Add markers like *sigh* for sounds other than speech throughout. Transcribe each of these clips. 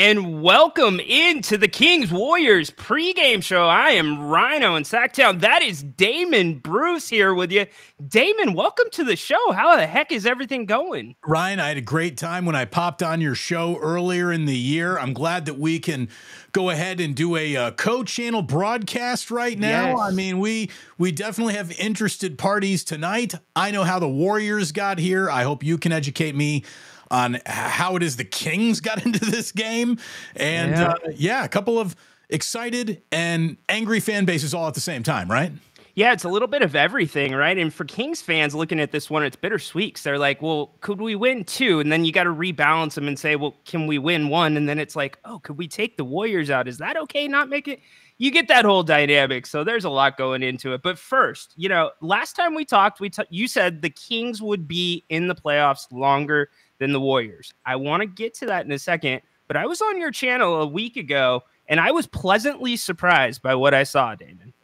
And welcome into the Kings Warriors pregame show. I am Ryno in Sacktown. That is Damon Bruce here with you. Damon, welcome to the show. How the heck is everything going? Ryan, I had a great time when I popped on your show earlier in the year. I'm glad that we can go ahead and do a uh, co-channel broadcast right now. Yes. I mean, we we definitely have interested parties tonight. I know how the Warriors got here. I hope you can educate me on how it is the Kings got *laughs* into this game. And yeah, uh, yeah a couple of excited and angry fan bases all at the same time, right? Yeah, it's a little bit of everything, right? And for Kings fans looking at this one, it's bittersweet. Cause they're like, well, could we win two? And then you got to rebalance them and say, well, can we win one? And then it's like, oh, could we take the Warriors out? Is that okay? Not make it? You get that whole dynamic. So there's a lot going into it. But first, you know, last time we talked, we t- you said the Kings would be in the playoffs longer than the Warriors. I want to get to that in a second, but I was on your channel a week ago and I was pleasantly surprised by what I saw, Damon.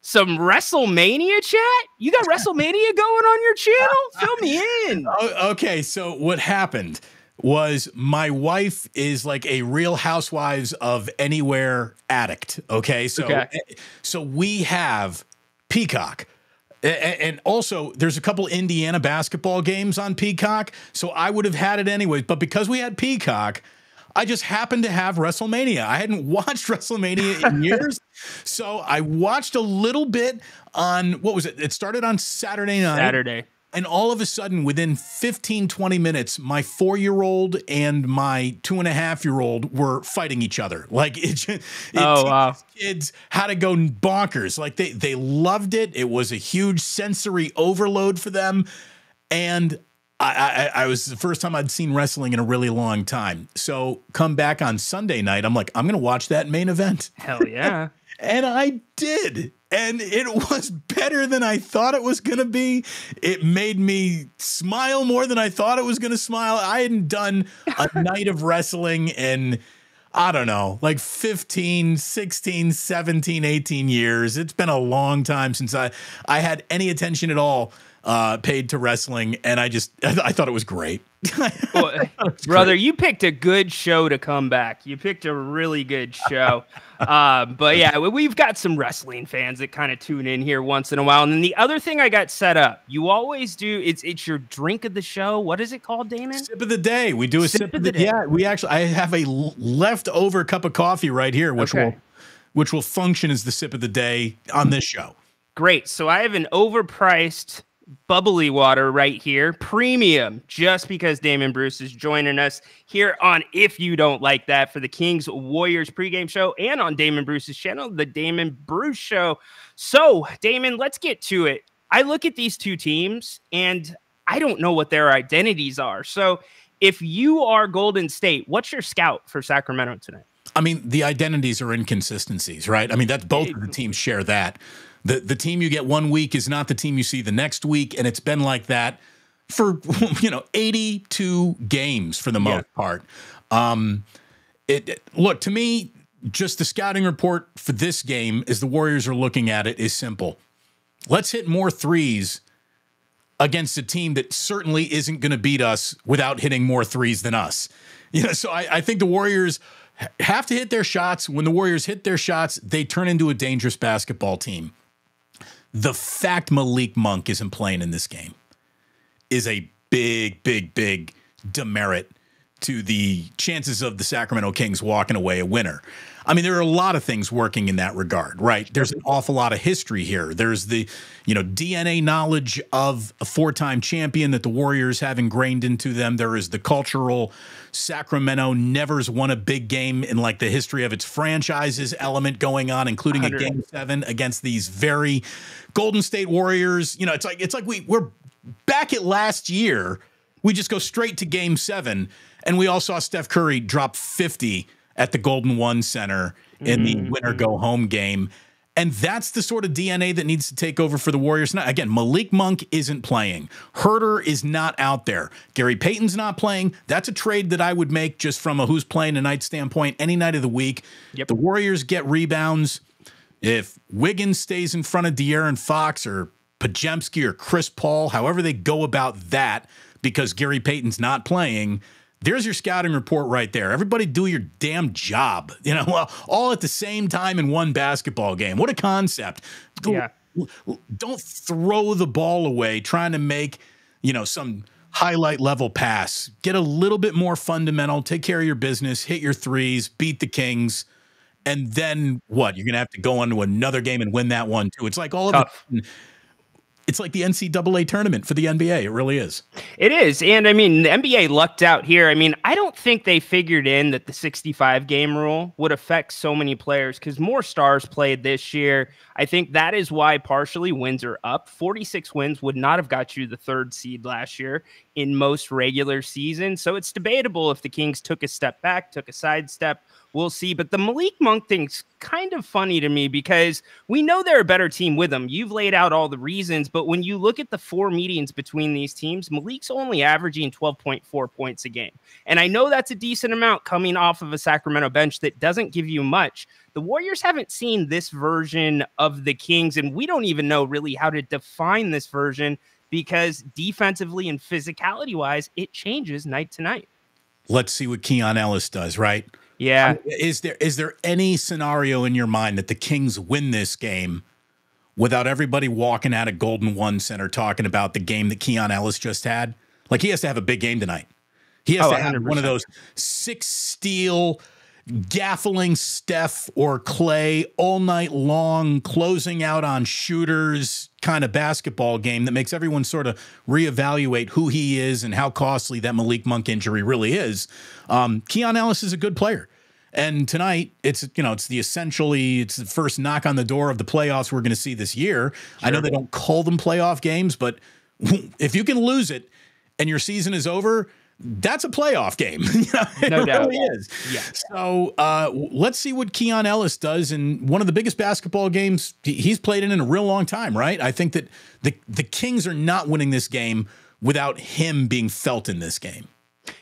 Some WrestleMania chat? You got WrestleMania *laughs* going on your channel? Fill me in. *laughs* Oh, okay, so what happened was my wife is like a real housewives of anywhere addict, okay? So okay. Eh, so we have Peacock and also, there's a couple Indiana basketball games on Peacock, so I would have had it anyways. But because we had Peacock, I just happened to have WrestleMania. I hadn't *laughs* watched WrestleMania in *laughs* years, so I watched a little bit on what was it? It started on Saturday night. Saturday. And all of a sudden, within 15, 20 minutes, my four year old and my two and a half year old were fighting each other. Like *laughs* it, it oh, wow. kids how to go bonkers. Like they, they loved it. It was a huge sensory overload for them. And I, I, I, was the first time I'd seen wrestling in a really long time. So come back on Sunday night. I'm like, I'm going to watch that main event. Hell yeah. *laughs* and I did and it *laughs* was better than I thought it was going to be. It made me smile more than I thought it was going to smile. I hadn't done a *laughs* night of wrestling in I don't know, like 15, 16, 17, 18 years. It's been a long time since I I had any attention at all uh, paid to wrestling, and I just I, I thought it was great. *laughs* well, *laughs* brother, great. you picked a good show to come back. You picked a really good show. *laughs* um, but yeah, we've got some wrestling fans that kind of tune in here once in a while. And then the other thing I got set up, you always do. It's it's your drink of the show. What is it called, Damon? Sip of the day. We do a sip, sip of the, day. Yeah, we actually I have a leftover cup of coffee right here, which okay. will which will function as the sip of the day on this show. Great. So I have an overpriced bubbly water right here, premium, just because Damon Bruce is joining us here on If You Don't Like That for the Kings Warriors pregame show and on Damon Bruce's channel, The Damon Bruce Show. So, Damon, let's get to it. I look at these two teams and I don't know what their identities are. So, if you are Golden State, what's your scout for Sacramento tonight? I mean, the identities are inconsistencies, right? I mean, that's both of the teams share that the the team you get one week is not the team you see the next week, and it's been like that for *laughs* you know 82 games for the most yeah. part. Um, it, it look to me just the scouting report for this game as the Warriors are looking at it is simple. Let's hit more threes against a team that certainly isn't going to beat us without hitting more threes than us. You know, so I, I think the Warriors have to hit their shots. When the Warriors hit their shots, they turn into a dangerous basketball team. The fact Malik Monk isn't playing in this game is a big, big, big demerit to the chances of the Sacramento Kings walking away a winner. I mean, there are a lot of things working in that regard, right? There's an awful lot of history here. There's the, you know, DNA knowledge of a four-time champion that the Warriors have ingrained into them. There is the cultural Sacramento never's won a big game in like the history of its franchises element going on, including 100. a game seven against these very Golden State Warriors. You know, it's like it's like we we're back at last year. We just go straight to game seven and we all saw Steph Curry drop 50 at the Golden One Center in mm. the mm-hmm. winner go home game. And that's the sort of DNA that needs to take over for the Warriors. Now, again, Malik Monk isn't playing. Huerter is not out there. Gary Payton's not playing. That's a trade that I would make just from a who's playing tonight standpoint any night of the week. Yep. The Warriors get rebounds. If Wiggins stays in front of De'Aaron Fox or Podziemski or Chris Paul, however they go about that, because Gary Payton's not playing – there's your scouting report right there. Everybody do your damn job. *laughs* You know, well, all at the same time in one basketball game. What a concept. Yeah. Don't throw the ball away trying to make, you know, some highlight level pass. Get a little bit more fundamental, take care of your business, hit your threes, beat the Kings. And then what? You're going to have to go on to another game and win that one too. It's like all Tough. of it it's like the NCAA tournament for the NBA. It really is. It is. And I mean, the NBA lucked out here. I mean, I don't think they figured in that the 65 game rule would affect so many players because more stars played this year. I think that is why partially wins are up. 46 wins would not have got you the third seed last year in most regular seasons. So it's debatable if the Kings took a step back, took a sidestep we'll see. But the Malik Monk thing's kind of funny to me because we know they're a better team with him. You've laid out all the reasons, but when you look at the four meetings between these teams, Malik's only averaging 12.4 points a game. And I know that's a decent amount coming off of a Sacramento bench that doesn't give you much. The Warriors haven't seen this version of the Kings, and we don't even know really how to define this version because defensively and physicality wise, it changes night to night. Let's see what Keon Ellis does, right? Yeah. Is there is there any scenario in your mind that the Kings win this game without everybody walking out of Golden One Center talking about the game that Keon Ellis just had? Like he has to have a big game tonight. He has oh, to have 100%. one of those six steal gaffling Steph or Clay all night long, closing out on shooters kind of basketball game that makes everyone sort of reevaluate who he is and how costly that Malik Monk injury really is. Um, Keon Ellis is a good player. And tonight, it's you know, it's the essentially it's the first knock on the door of the playoffs we're going to see this year. Sure. I know they don't call them playoff games, but *laughs* if you can lose it and your season is over, that's a playoff game. *laughs* it no doubt. really is. Yeah. So uh, let's see what Keon Ellis does in one of the biggest basketball games he's played in in a real long time, right? I think that the the Kings are not winning this game without him being felt in this game.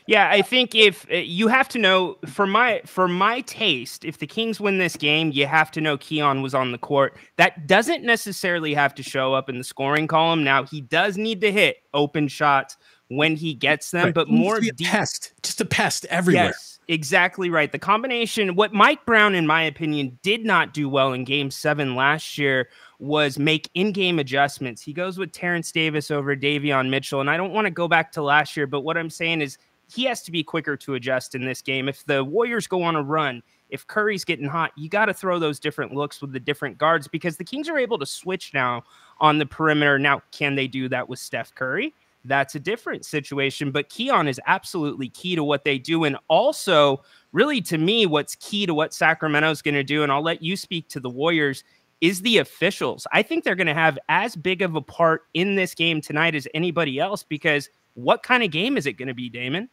Yeah, I think if uh, you have to know for my for my taste, if the Kings win this game, you have to know Keon was on the court. That doesn't necessarily have to show up in the scoring column. Now he does need to hit open shots when he gets them, right. but more pest, just a pest everywhere. Yes, exactly right. The combination, what Mike Brown, in my opinion, did not do well in Game Seven last year was make in-game adjustments. He goes with Terence Davis over Davion Mitchell, and I don't want to go back to last year, but what I'm saying is he has to be quicker to adjust in this game. If the Warriors go on a run, if Curry's getting hot, you got to throw those different looks with the different guards because the Kings are able to switch now on the perimeter. Now, can they do that with Steph Curry? That's a different situation. But Keon is absolutely key to what they do. And also, really, to me, what's key to what Sacramento's going to do, and I'll let you speak to the Warriors, is the officials. I think they're going to have as big of a part in this game tonight as anybody else because what kind of game is it going to be, Damon?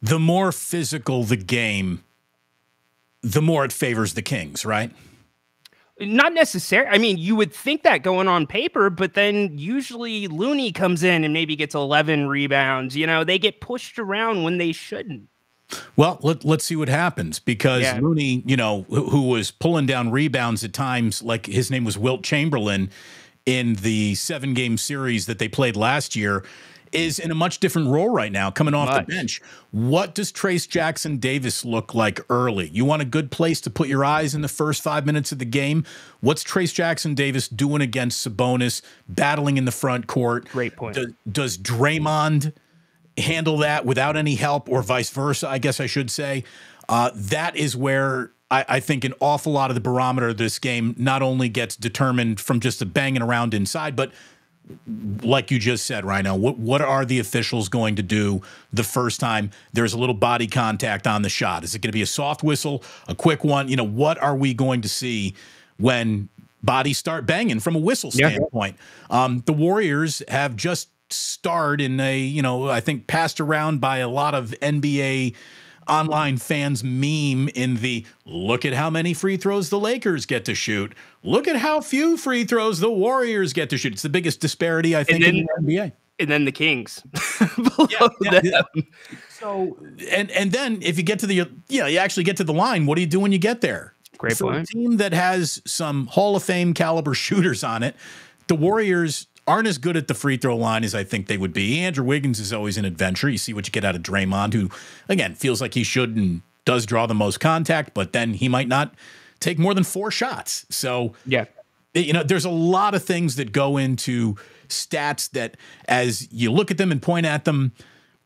The more physical the game, the more it favors the Kings, right? Not necessarily. I mean, you would think that going on paper, but then usually Looney comes in and maybe gets 11 rebounds. You know, they get pushed around when they shouldn't. Well, let, let's see what happens because yeah. Looney, you know, who, who, was pulling down rebounds at times, like his name was Wilt Chamberlain in the seven game series that they played last year. Is in a much different role right now, coming off much. the bench. What does Trayce Jackson Davis look like early? You want a good place to put your eyes in the first five minutes of the game. What's Trayce Jackson Davis doing against Sabonis, battling in the front court? Great point. Does, does Draymond handle that without any help, or vice versa? I guess I should say. Uh, that is where I, I, think an awful lot of the barometer of this game not only gets determined from just the banging around inside, but like you just said, Ryno, what what are the officials going to do the first time there's a little body contact on the shot? Is it going to be a soft whistle, a quick one? You know, what are we going to see when bodies start banging from a whistle standpoint? Yeah. Um, the Warriors have just starred in a, you know, I think passed around by a lot of NBA online fans meme in the look at how many free throws the Lakers get to shoot. Look at how few free throws the Warriors get to shoot. It's the biggest disparity I think then, in the NBA. And then the Kings. *laughs* yeah, yeah, yeah. So and and then if you get to the you know, you actually get to the line, what do you do when you get there? Great For point. a team that has some Hall of Fame caliber *laughs* shooters on it, the Warriors aren't as good at the free throw line as I think they would be. Andrew Wiggins is always an adventure. You see what you get out of Draymond, who, again, feels like he should and does draw the most contact, but then he might not take more than four shots. So, yeah, you know, there's a lot of things that go into stats that as you look at them and point at them,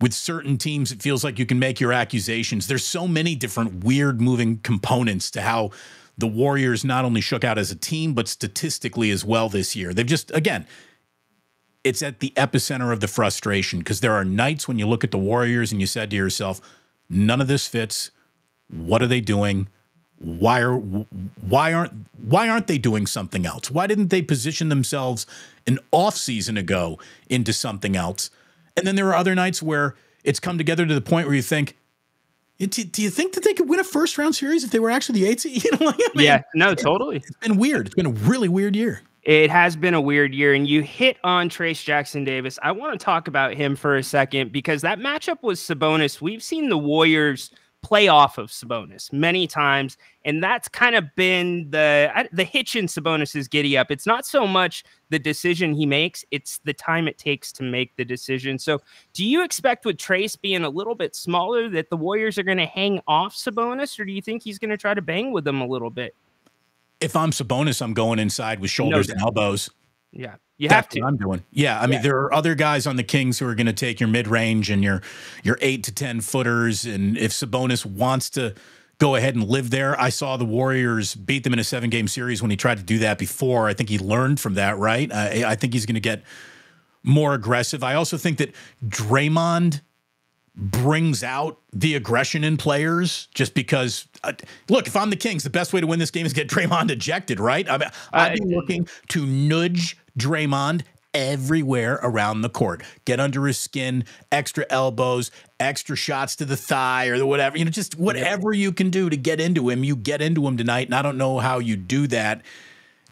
with certain teams, it feels like you can make your accusations. There's so many different weird moving components to how the Warriors not only shook out as a team, but statistically as well this year. They've just, again, it's at the epicenter of the frustration because there are nights when you look at the Warriors and you said to yourself, none of this fits. What are they doing? Why are why aren't why aren't they doing something else? Why didn't they position themselves an off season ago into something else? And then there are other nights where it's come together to the point where you think, do you think that they could win a first round series if they were actually the eight seed? *laughs* You know, like, I mean, yeah, no, totally. It's been weird. It's been a really weird year. It has been a weird year, and you hit on Trayce Jackson Davis. I want to talk about him for a second because that matchup was Sabonis. We've seen the Warriors play off of Sabonis many times, and that's kind of been the the hitch in Sabonis's giddy up. It's not so much the decision he makes; it's the time it takes to make the decision. So, do you expect with Trayce being a little bit smaller that the Warriors are going to hang off Sabonis, or do you think he's going to try to bang with them a little bit? If I'm Sabonis, I'm going inside with shoulders no and elbows. Yeah. You That's have to. I'm doing. Yeah, I mean, yeah. there are other guys on the Kings who are going to take your mid range and your your eight to ten footers. And if Sabonis wants to go ahead and live there, I saw the Warriors beat them in a seven game series when he tried to do that before. I think he learned from that, right? I, I think he's going to get more aggressive. I also think that Draymond brings out the aggression in players just because uh, look if i'm the kings the best way to win this game is get Draymond ejected right? I mean, i've been looking to nudge Draymond everywhere around the court. Get under his skin extra elbows extra shots to the thigh or the whatever you know just whatever you can do to get into him. You get into him tonight and i don't know how you do that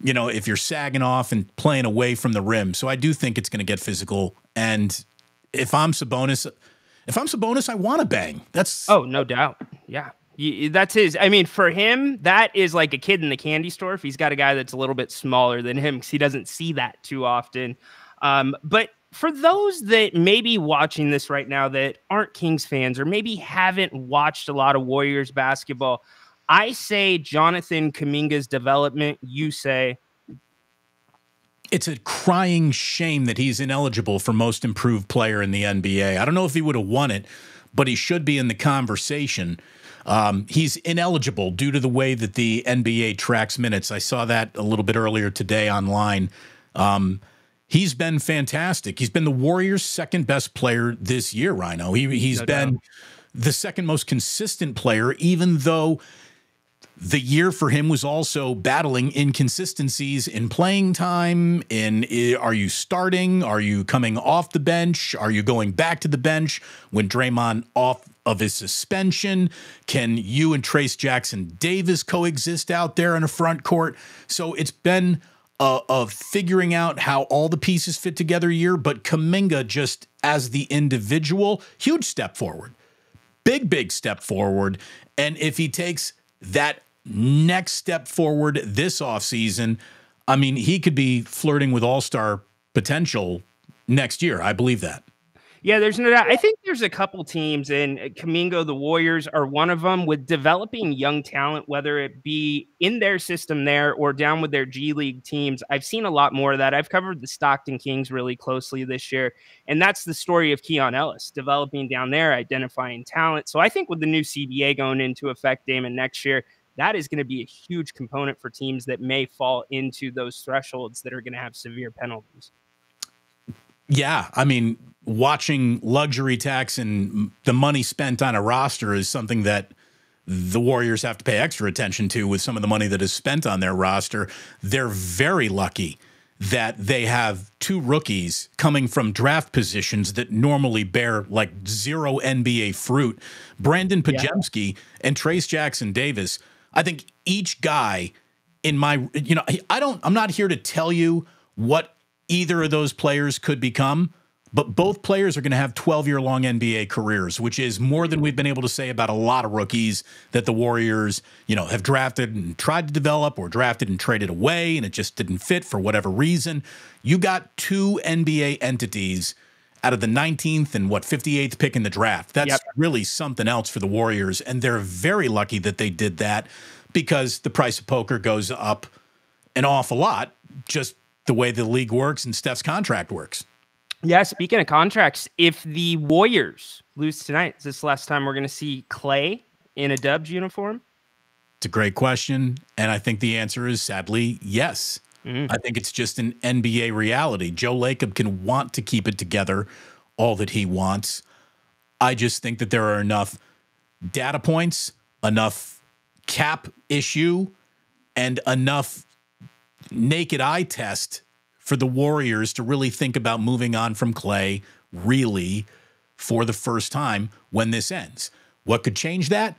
you know if you're sagging off and playing away from the rim. So i do think it's going to get physical and if i'm sabonis if I'm Sabonis, I want to bang. That's oh, no doubt. Yeah. That's his. I mean, for him, that is like a kid in the candy store. If he's got a guy that's a little bit smaller than him, because he doesn't see that too often. Um, but for those that may be watching this right now that aren't Kings fans or maybe haven't watched a lot of Warriors basketball, I say Jonathan Kuminga's development. You say it's a crying shame that he's ineligible for most improved player in the NBA. I don't know if he would have won it, but he should be in the conversation. Um, he's ineligible due to the way that the NBA tracks minutes. I saw that a little bit earlier today online. Um, he's been fantastic. He's been the Warriors' second best player this year, Ryno. He, he's no been the second most consistent player, even though the year for him was also battling inconsistencies in playing time in are you starting? Are you coming off the bench? Are you going back to the bench when Draymond off of his suspension? Can you and Trayce Jackson Davis coexist out there in a front court? So it's been of figuring out how all the pieces fit together year but Kuminga just as the individual huge step forward. Big big step forward. And if he takes that next step forward this offseason, I mean, he could be flirting with all star potential next year. I believe that. Yeah, there's no doubt. I think there's a couple teams, and Kuminga, the Warriors, are one of them with developing young talent, whether it be in their system there or down with their G League teams. I've seen a lot more of that. I've covered the Stockton Kings really closely this year, and that's the story of Keon Ellis developing down there, identifying talent. So I think with the new CBA going into effect, Damon, next year, that is going to be a huge component for teams that may fall into those thresholds that are going to have severe penalties. Yeah, I mean, watching luxury tax and the money spent on a roster is something that the Warriors have to pay extra attention to with some of the money that is spent on their roster. They're very lucky that they have two rookies coming from draft positions that normally bear like zero NBA fruit. Brandin Podziemski yeah. and Trayce Jackson Davis. I think each guy in my, you know, I don't, I'm not here to tell you what either of those players could become. But both players are going to have 12 year long NBA careers, which is more than we've been able to say about a lot of rookies that the Warriors, you know, have drafted and tried to develop or drafted and traded away, and it just didn't fit for whatever reason. You got two NBA entities out of the 19th and what 58th pick in the draft. That's yep. really something else for the Warriors. And they're very lucky that they did that because the price of poker goes up an awful lot just the way the league works and Steph's contract works. Yeah, speaking of contracts, if the Warriors lose tonight, is this the last time we're going to see Clay in a Dubs uniform? It's a great question. And I think the answer is sadly yes. Mm-hmm. I think it's just an NBA reality. Joe Lacob can want to keep it together all that he wants. I just think that there are enough data points, enough cap issue, and enough naked eye test for the Warriors to really think about moving on from Clay, really, for the first time when this ends. What could change that?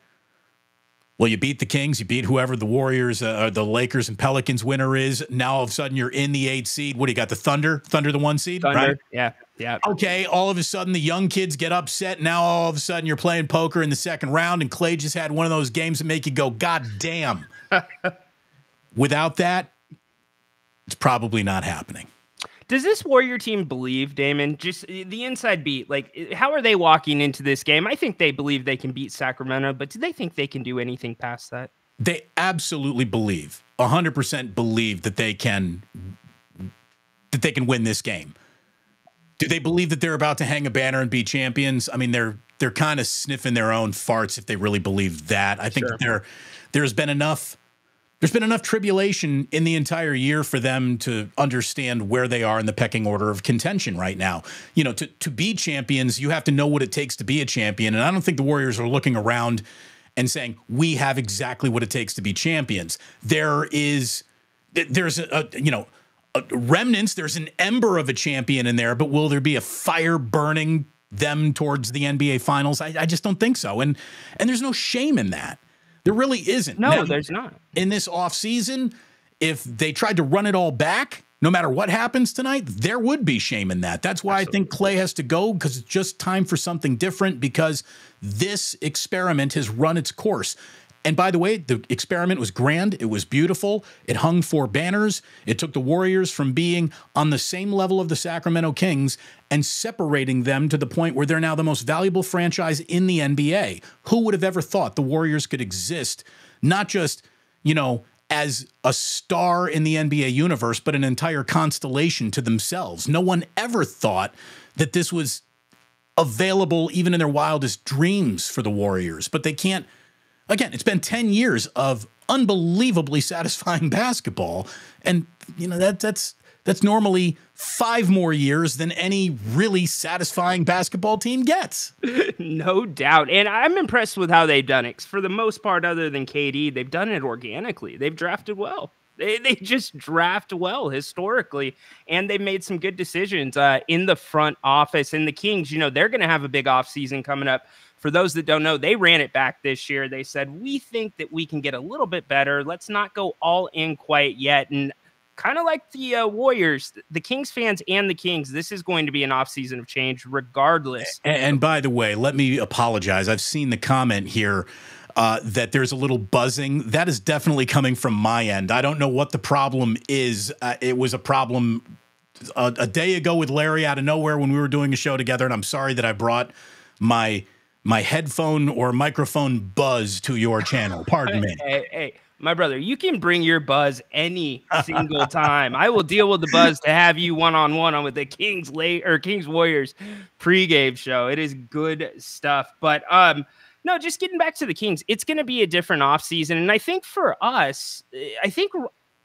Well, you beat the Kings, you beat whoever the Warriors, uh, the Lakers and Pelicans winner is. Now all of a sudden you're in the eight seed. What do you got? The Thunder, Thunder, the one seed, Thunder, right? Yeah, yeah. Okay, all of a sudden the young kids get upset. Now all of a sudden you're playing poker in the second round, and Clay just had one of those games that make you go, "God damn!" *laughs* Without that, it's probably not happening. Does this Warrior team believe, Damon, just eh, the inside beat? Like, eh, how are they walking into this game? I think they believe they can beat Sacramento, but do they think they can do anything past that? They absolutely believe, 100% believe that they can that they can win this game. Do they believe that they're about to hang a banner and be champions? I mean, they're they're kind of sniffing their own farts if they really believe that. I think sure. there there's been enough there's been enough tribulation in the entire year for them to understand where they are in the pecking order of contention right now. You know, to, to be champions, you have to know what it takes to be a champion. And I don't think the Warriors are looking around and saying, we have exactly what it takes to be champions. There is, there's a, a you know, a remnants, there's an ember of a champion in there, but will there be a fire burning them towards the NBA finals? I, I just don't think so. And, and there's no shame in that. There really isn't. No, now, there's not. In this offseason, if they tried to run it all back, no matter what happens tonight, there would be shame in that. That's why Absolutely. I think Clay has to go because it's just time for something different because this experiment has run its course. And by the way, the experiment was grand. It was beautiful. It hung four banners. It took the Warriors from being on the same level of the Sacramento Kings and separating them to the point where they're now the most valuable franchise in the NBA. Who would have ever thought the Warriors could exist, not just, you know, as a star in the NBA universe, but an entire constellation to themselves? No one ever thought that this was available even in their wildest dreams for the Warriors, but they can't again, it's been 10 years of unbelievably satisfying *laughs* basketball. And, you know, that that's that's normally five more years than any really satisfying basketball team gets. *laughs* no doubt. And I'm impressed with how they've done it. For the most part, other than KD, they've done it organically. They've drafted well. They, they just draft well historically, and they've made some good decisions uh, in the front office. And the Kings, you know, they're going to have a big offseason coming up for those that don't know, they ran it back this year. They said, We think that we can get a little bit better. Let's not go all in quite yet. And kind of like the uh, Warriors, the Kings fans and the Kings, this is going to be an offseason of change regardless. And, and, by the way, let me apologize. I've seen the comment here. Uh, that there's a little buzzing. That is definitely coming from my end. I don't know what the problem is. Uh, it was a problem a, a day ago with Larry out of nowhere when we were doing a show together, and I'm sorry that I brought my my headphone or microphone buzz to your channel. Pardon me. Hey, hey, my brother, you can bring your buzz any single *laughs* time. I will deal with the buzz to have you one on one on with the Kings late or Kings Warriors pregame show. It is good stuff. But um, no, just getting back to the Kings, it's going to be a different offseason. And I think for us, I think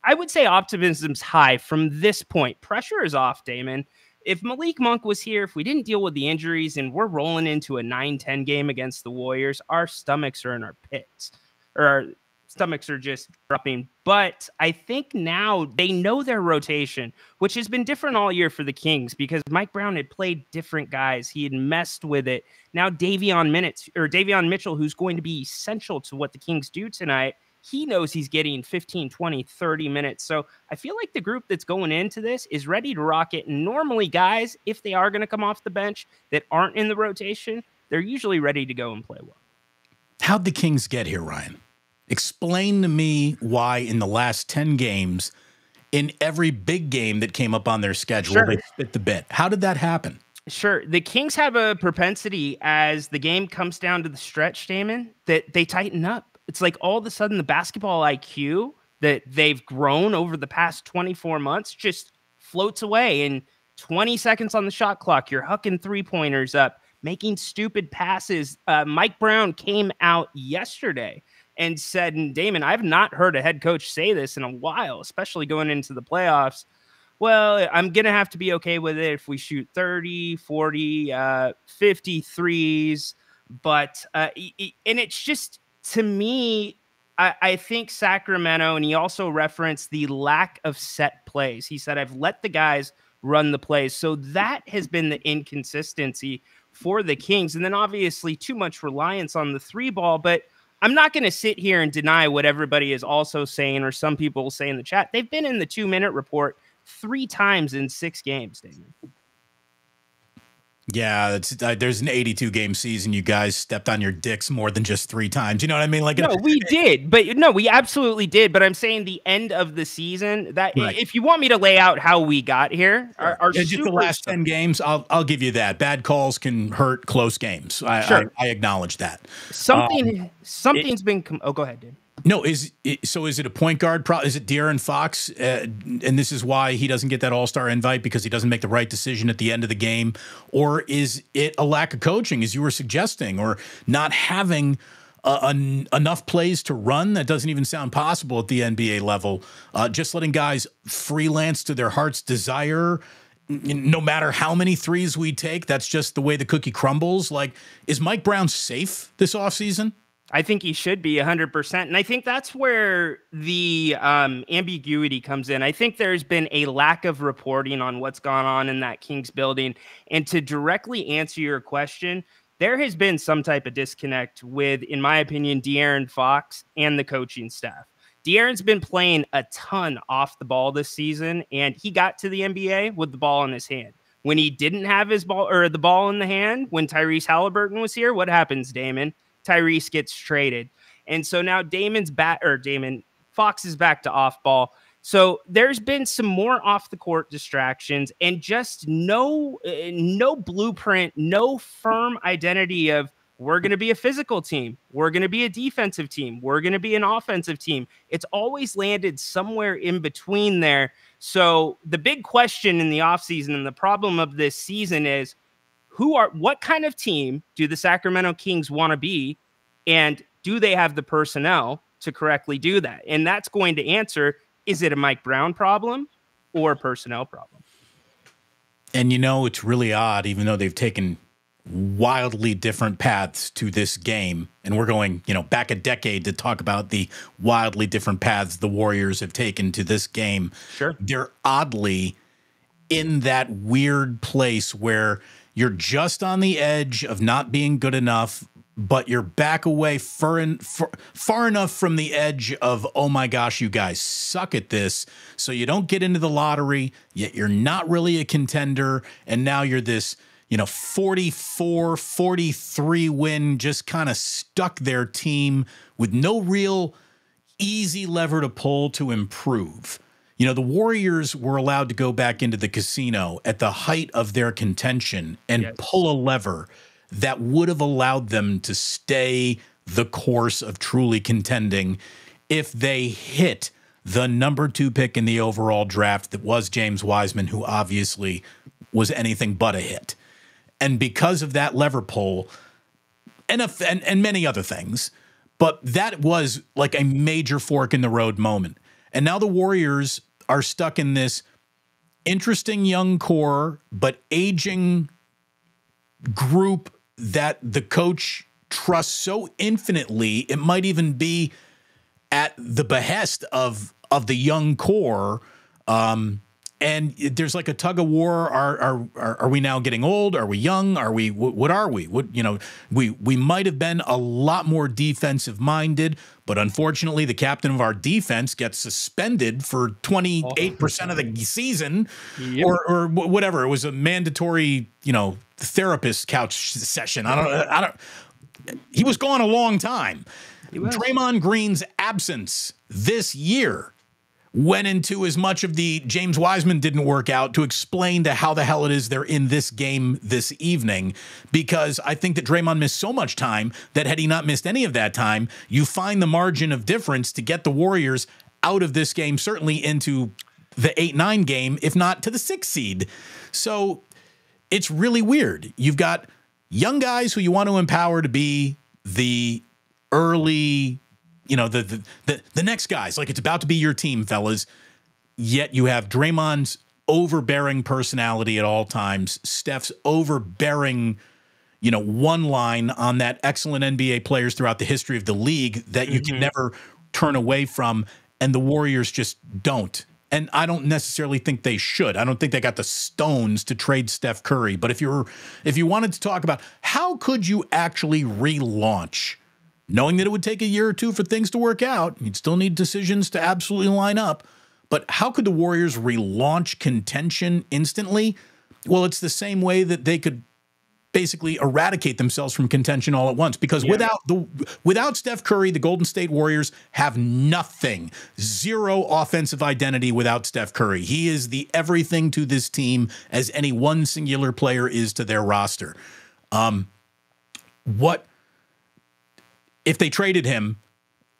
I would say optimism's high from this point. Pressure is off, Damon. If Malik Monk was here, if we didn't deal with the injuries and we're rolling into a 9 10 game against the Warriors, our stomachs are in our pits or our stomachs are just dropping. But I think now they know their rotation, which has been different all year for the Kings because Mike Brown had played different guys. He had messed with it. Now Davion minutes or Davion Mitchell, who's going to be essential to what the Kings do tonight, he knows he's getting 15, 20, 30 minutes. So I feel like the group that's going into this is ready to rock it. And normally, guys, if they are going to come off the bench that aren't in the rotation, they're usually ready to go and play well. How'd the Kings get here, Ryan? Explain to me why in the last 10 games, in every big game that came up on their schedule, sure. they fit the bit. How did that happen? Sure. The Kings have a propensity as the game comes down to the stretch, Damon, that they tighten up. It's like all of a sudden the basketball IQ that they've grown over the past 24 months just floats away. And 20 seconds on the shot clock, you're hucking three pointers up, making stupid passes. Uh, Mike Brown came out yesterday and said, and Damon, I've not heard a head coach say this in a while, especially going into the playoffs. Well, I'm going to have to be okay with it if we shoot 30, 40, uh, 53s. But, uh, and it's just to me, I, I think Sacramento, and he also referenced the lack of set plays. He said, I've let the guys run the plays. So that has been the inconsistency for the Kings. And then obviously too much reliance on the three ball. But I'm not going to sit here and deny what everybody is also saying, or some people say in the chat. They've been in the two minute report three times in six games, Damon. Yeah, it's, uh, there's an 82 game season. You guys stepped on your dicks more than just three times. You know what I mean? Like, no, we did, but no, we absolutely did. But I'm saying the end of the season. That right. if you want me to lay out how we got here, our, our yeah, just the last 10 games, I'll I'll give you that. Bad calls can hurt close games. I sure. I, I acknowledge that. Something um, something's it, been. Com- oh, go ahead, dude. No, is so? Is it a point guard? Is it De'Aaron Fox? Uh, and this is why he doesn't get that All Star invite because he doesn't make the right decision at the end of the game, or is it a lack of coaching, as you were suggesting, or not having uh, enough plays to run? That doesn't even sound possible at the NBA level. Uh, just letting guys freelance to their heart's desire. No matter how many threes we take, that's just the way the cookie crumbles. Like, is Mike Brown safe this offseason? I think he should be 100%. And I think that's where the um, ambiguity comes in. I think there's been a lack of reporting on what's gone on in that Kings building. And to directly answer your question, there has been some type of disconnect with, in my opinion, De'Aaron Fox and the coaching staff. De'Aaron's been playing a ton off the ball this season, and he got to the NBA with the ball in his hand. When he didn't have his ball or the ball in the hand, when Tyrese Halliburton was here, what happens, Damon? Tyrese gets traded. And so now Damon's back or Damon Fox is back to off ball. So there's been some more off the court distractions and just no uh, no blueprint, no firm identity of we're going to be a physical team. We're going to be a defensive team. We're going to be an offensive team. It's always landed somewhere in between there. So the big question in the offseason and the problem of this season is who are what kind of team do the Sacramento Kings want to be and do they have the personnel to correctly do that? And that's going to answer is it a Mike Brown problem or a personnel problem? And you know, it's really odd, even though they've taken wildly different paths to this game. And we're going, you know, back a decade to talk about the wildly different paths the Warriors have taken to this game. Sure. They're oddly in that weird place where you're just on the edge of not being good enough, but you're back away far, in, far, far, enough from the edge of, oh my gosh, you guys suck at this. So you don't get into the lottery, yet you're not really a contender. And now you're this, you know, 44, 43 win, just kind of stuck their team with no real easy lever to pull to improve. You know, the Warriors were allowed to go back into the casino at the height of their contention and yes. pull a lever that would have allowed them to stay the course of truly contending if they hit the number two pick in the overall draft that was James Wiseman, who obviously was anything but a hit. And because of that lever pull and, a, and, and many other things, but that was like a major fork in the road moment. And now the Warriors are stuck in this interesting young core, but aging group that the coach trusts so infinitely, it might even be at the behest of of the young core. Um, and there's like a tug of war. Are, are are are we now getting old? Are we young? Are we what are we? What you know? We we might have been a lot more defensive minded, but unfortunately, the captain of our defense gets suspended for 28 percent oh. of the season, yep. or or whatever. It was a mandatory, you know, therapist couch session. I don't I don't. He was gone a long time. Draymond Green's absence this year went into as much of the James Wiseman didn't work out to explain to how the hell it is they're in this game this evening. Because I think that Draymond missed so much time that had he not missed any of that time, you find the margin of difference to get the Warriors out of this game, certainly into the 8 9 game, if not to the six seed. So it's really weird. You've got young guys who you want to empower to be the early you know, the, the the the next guys. Like it's about to be your team, fellas. Yet you have Draymond's overbearing personality at all times, Steph's overbearing, you know, one line on that excellent NBA players throughout the history of the league that you mm-hmm. can never turn away from, and the Warriors just don't. And I don't necessarily think they should. I don't think they got the stones to trade Steph Curry. But if you're if you wanted to talk about how could you actually relaunch knowing that it would take a year or two for things to work out. You'd still need decisions to absolutely line up. But how could the Warriors relaunch contention instantly? Well, it's the same way that they could basically eradicate themselves from contention all at once because yeah. without the without Steph Curry, the Golden State Warriors have nothing. Zero offensive identity without Steph Curry. He is the everything to this team as any one singular player is to their roster. Um, what if they traded him,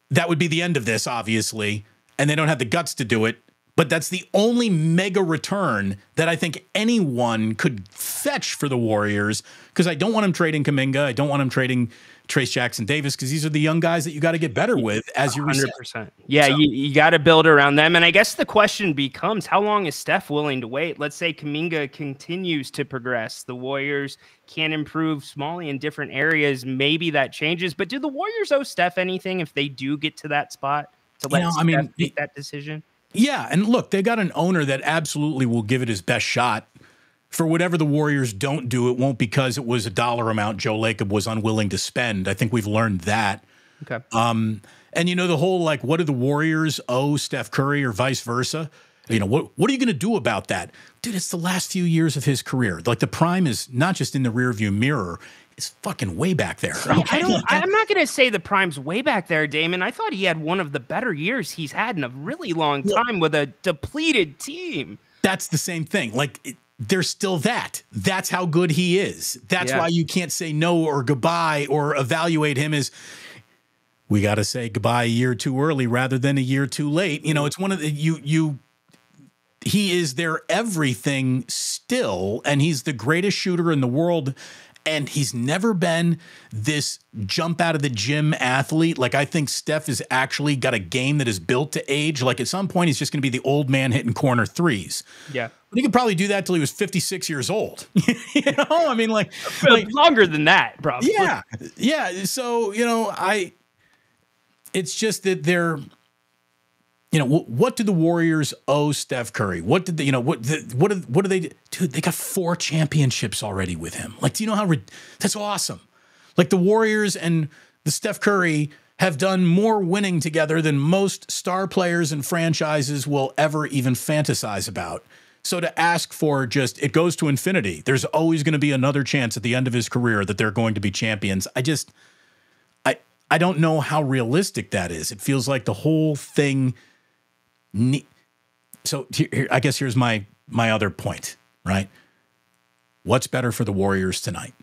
that would be the end of this, obviously. And they don't have the guts to do it. But that's the only mega return that I think anyone could fetch for the Warriors because I don't want him trading Kuminga. I don't want him trading Trayce Jackson Davis because these are the young guys that you got to get better with as you 100%. Yeah, so. you, you got to build around them. And I guess the question becomes how long is Steph willing to wait? Let's say Kuminga continues to progress. The Warriors can improve smallly in different areas. Maybe that changes. But do the Warriors owe Steph anything if they do get to that spot to let you know, Steph I mean, make that decision? Yeah. And look, they got an owner that absolutely will give it his best shot for whatever the Warriors don't do, it won't because it was a dollar amount Joe Lacob was unwilling to spend. I think we've learned that. Okay. Um, and you know the whole like, what do the Warriors owe Steph Curry or vice versa? You know what? What are you going to do about that, dude? It's the last few years of his career. Like the prime is not just in the rearview mirror; it's fucking way back there. Okay? *laughs* I am not going to say the prime's way back there, Damon. I thought he had one of the better years he's had in a really long time with a depleted team. That's the same thing. Like. It, there's still that. That's how good he is. That's yeah. why you can't say no or goodbye or evaluate him as we got to say goodbye a year too early rather than a year too late. You know, it's one of the you you he is their everything still and he's the greatest shooter in the world and he's never been this jump out of the gym athlete. Like I think Steph has actually got a game that is built to age. Like at some point, he's just going to be the old man hitting corner threes. Yeah. But he could probably do that till he was 56 years old. *laughs* you know, I mean, like, *laughs* like longer than that, probably. Yeah. Yeah. So, you know, I, it's just that they're, you know, what do the Warriors owe Steph Curry? What did they, you know, what, the, what, do, what do they, dude, they got four championships already with him. Like, do you know how, that's awesome. Like the Warriors and the Steph Curry have done more winning together than most star players and franchises will ever even fantasize about. So to ask for just it goes to infinity, there's always going to be another chance at the end of his career that they're going to be champions. I just I I don't know how realistic that is. It feels like the whole thing so here, I guess here's my my other point, right? What's better for the Warriors tonight?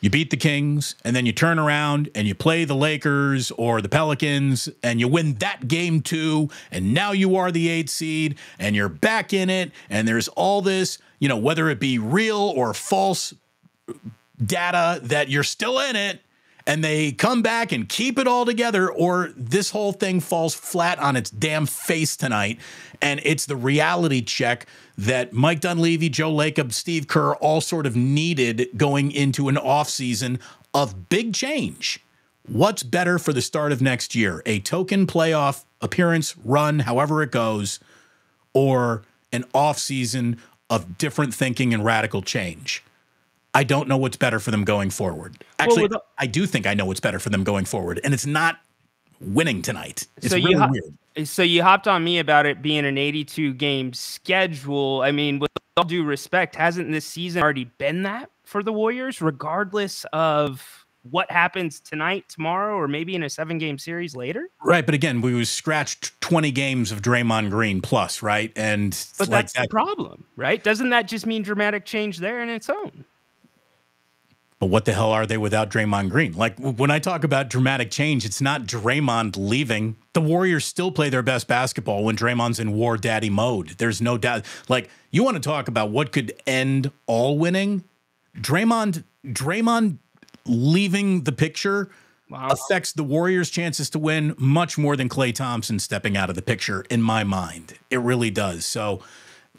You beat the Kings, and then you turn around and you play the Lakers or the Pelicans, and you win that game too. And now you are the eight seed, and you're back in it. And there's all this, you know, whether it be real or false data that you're still in it and they come back and keep it all together, or this whole thing falls flat on its damn face tonight. And it's the reality check that Mike Dunleavy, Joe Lacob, Steve Kerr all sort of needed going into an offseason of big change. What's better for the start of next year? A token playoff appearance run, however it goes, or an offseason of different thinking and radical change? I don't know what's better for them going forward. Actually, well, I do think I know what's better for them going forward, and it's not winning tonight. It's so really weird. So you hopped on me about it being an 82 game schedule. I mean, with all due respect, hasn't this season already been that for the Warriors, regardless of what happens tonight, tomorrow, or maybe in a seven game series later? Right, but again, we scratched 20 games of Draymond Green plus, right? And but like that's that- the problem, right? Doesn't that just mean dramatic change there in its own? But what the hell are they without Draymond Green? Like when I talk about dramatic change, it's not Draymond leaving. The Warriors still play their best basketball when Draymond's in war daddy mode. There's no doubt. Like you want to talk about what could end all winning? Draymond Draymond leaving the picture wow. affects the Warriors' chances to win much more than Klay Thompson stepping out of the picture in my mind. It really does. So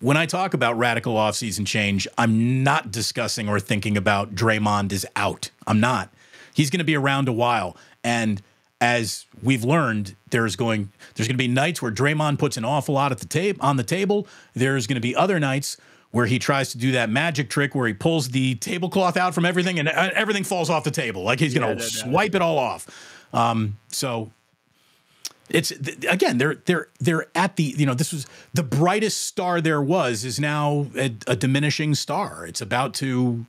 when I talk about radical offseason change, I'm not discussing or thinking about Draymond is out. I'm not. He's going to be around a while. And as we've learned, there's going there's going to be nights where Draymond puts an awful lot at the tape on the table. There's going to be other nights where he tries to do that magic trick where he pulls the tablecloth out from everything and uh, everything falls off the table, like he's going to yeah, swipe it all off. Um, so it's again they're they're they're at the you know this was the brightest star there was is now a, a diminishing star. It's about to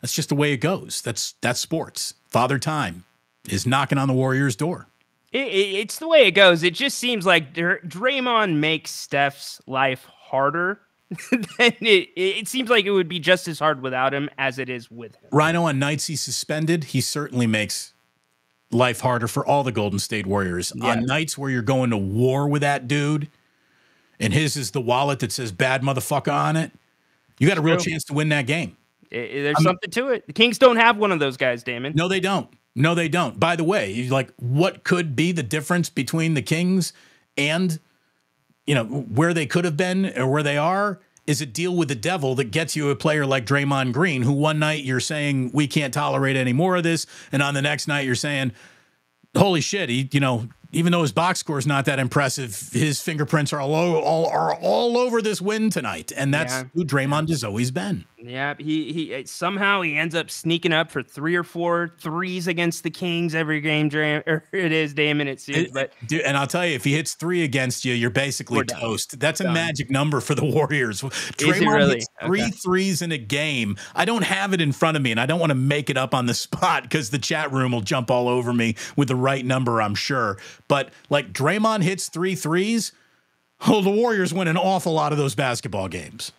that's just the way it goes. That's that's sports. Father time is knocking on the warriors door. It, it, it's the way it goes. It just seems like Draymond makes Steph's life harder *laughs* then it, it seems like it would be just as hard without him as it is with him. Ryno on nights he's suspended, he certainly makes life harder for all the Golden State Warriors. On nights where you're going to war with that dude, and his is the wallet that says bad motherfucker on it, you got a real chance to win that game. It, there's I'm, something to it. The Kings don't have one of those guys, Damon. No, they don't. No, they don't. By the way, like what could be the difference between the Kings and you know where they could have been or where they are? Is a deal with the devil that gets you a player like Draymond Green, who one night you're saying we can't tolerate any more of this, and on the next night you're saying, holy shit, he, you know, even though his box score is not that impressive, his fingerprints are all, all are all over this win tonight, and that's yeah. who Draymond has always been. Yeah, he he somehow he ends up sneaking up for three or four threes against the Kings every game. Dram, *laughs* or it is Damon. It seems, but dude, and I'll tell you, if he hits three against you, you're basically toast. That's a done. magic number for the *laughs* Warriors. Draymond really? hits three okay. threes in a game. I don't have it in front of me, and I don't want to make it up on the *laughs* spot because the chat room will jump all over me with the right number. I'm sure, but like Draymond hits three threes. Oh, the Warriors win an awful lot of those basketball games.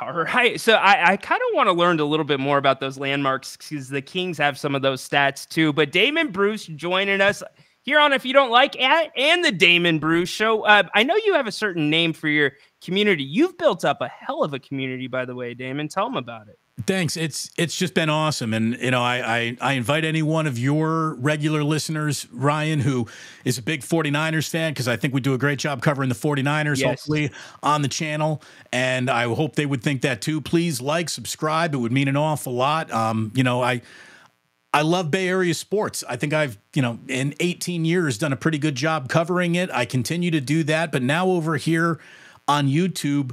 All right. So I, I kind of want to learn a little bit more about those landmarks because the Kings have some of those stats too. But Damon Bruce joining us here on If You Don't Like At and the Damon Bruce Show. Uh, I know you have a certain name for your community. You've built up a hell of a community, by the way, Damon. Tell them about it. Thanks. It's it's just been awesome, and you know, I, I, I invite any one of your regular listeners, Ryan, who is a big 49ers fan, because I think we do a great job covering the 49ers, yes. hopefully on the channel, and I hope they would think that too. Please like, subscribe; it would mean an awful lot. Um, you know, I. I love Bay Area sports. I think I've, you know, in 18 years done a pretty good job covering it. I continue to do that, but now over here on YouTube,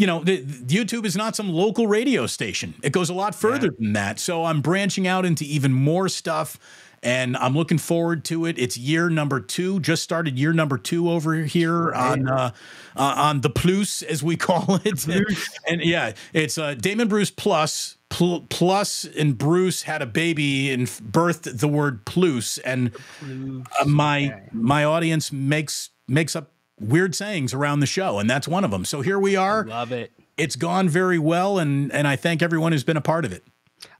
you know, the, YouTube is not some local radio station. It goes a lot further yeah. than that. So I'm branching out into even more stuff and I'm looking forward to it. It's year number two, just started year number two over here on uh, uh, on the Plus, as we *laughs* call it. and, and, yeah, it's uh, Damon Bruce Plus. Pl- plus and Bruce had a baby and birthed the word Plus, and uh, my my audience makes makes up weird sayings around the show, and that's one of them. So here we are. Love it. It's gone very well, and and I thank everyone who's been a part of it.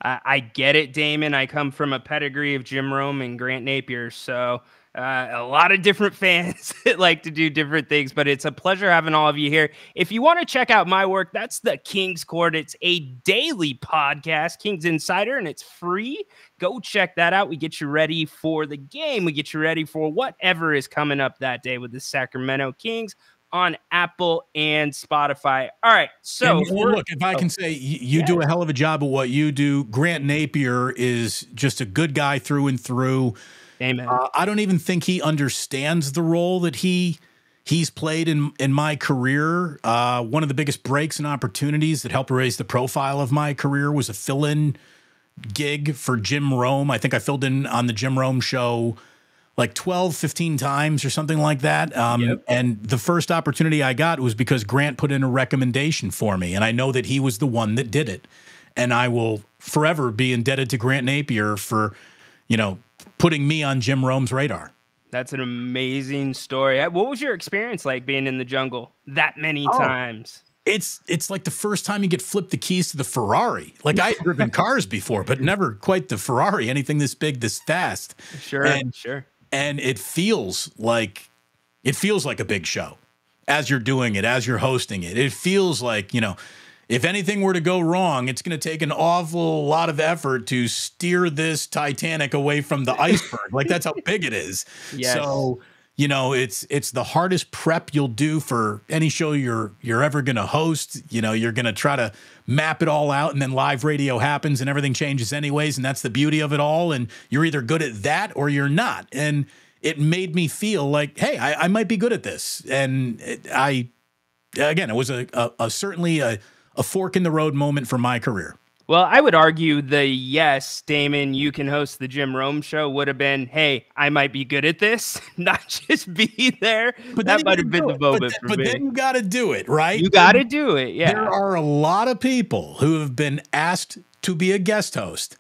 I, I get it, Damon. I come from a pedigree of Jim Rome and Grant Napear, so uh, a lot of different *laughs* fans that like to do different things, but it's a pleasure having all of you here. If you want to check out my work, that's the King's Court. It's a daily podcast, King's Insider, and it's free. Go check that out. We get you ready for the game. We get you ready for whatever is coming up that day with the Sacramento Kings on Apple and Spotify. All right. So, look, if I can say, you, yeah. do a hell of a job of what you do. Grant Napear is just a good guy through and through. Amen. Uh, I don't even think he understands the role that he he's played in in my career. Uh, one of the biggest breaks and opportunities that helped raise the profile of my career was a fill-in gig for Jim Rome. I think I filled in on the Jim Rome show like 12, 15 times or something like that. Um, yep. And the first opportunity I got was because Grant put in a recommendation for me. And I know that he was the one that did it. And I will forever be indebted to Grant Napear for, you know, putting me on Jim Rome's radar. That's an amazing story. Uh, what was your experience like being in the jungle that many oh, times? It's it's like the first time you get flipped the keys to the Ferrari. Like I had driven *laughs* cars before, but never quite the Ferrari, anything this big, this fast. Sure, and, sure. And it feels like it feels like a big show as you're doing it, as you're hosting it. It feels like, you know, if anything were to go wrong, it's going to take an awful lot of effort to steer this Titanic away from the iceberg. like that's how *laughs* big it is. Yes. So, you know, it's it's the hardest prep you'll do for any show you're you're ever going to host. You know, you're going to try to map it all out and then live radio happens and everything changes anyways and that's the beauty of it all and you're either good at that or you're not. And it made me feel like, hey, I, I might be good at this. And it, I again, it was a, a, a certainly a a fork in the road moment for my career. Well, I would argue the yes, Damon, you can host the Jim Rome show would have been, hey, I might be good at this, *laughs* not just be there. But that might have been the moment but, but then you got to do it, right? You got to do it. Yeah. There are a lot of people who have been asked to be a guest host